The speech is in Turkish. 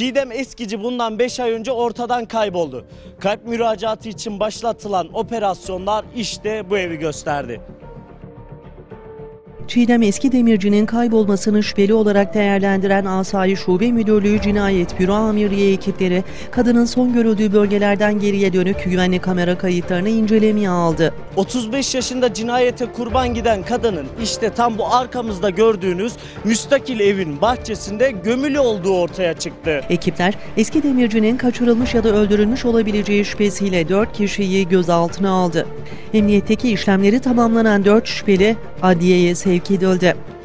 Çiğdem Eskici bundan 5 ay önce ortadan kayboldu. Kalp müracaatı için başlatılan operasyonlar işte bu evi gösterdi. Çiğdem Eski Demirci'nin kaybolmasını şüpheli olarak değerlendiren Asayi Şube Müdürlüğü Cinayet Büro Amiriye ekipleri kadının son görüldüğü bölgelerden geriye dönük güvenlik kamera kayıtlarını incelemeye aldı. 35 yaşında cinayete kurban giden kadının işte tam bu arkamızda gördüğünüz müstakil evin bahçesinde gömülü olduğu ortaya çıktı. Ekipler eski demircinin kaçırılmış ya da öldürülmüş olabileceği şüphesiyle 4 kişiyi gözaltına aldı. Emniyetteki işlemleri tamamlanan 4 şüpheli adliyeye sevk to'y o'ldi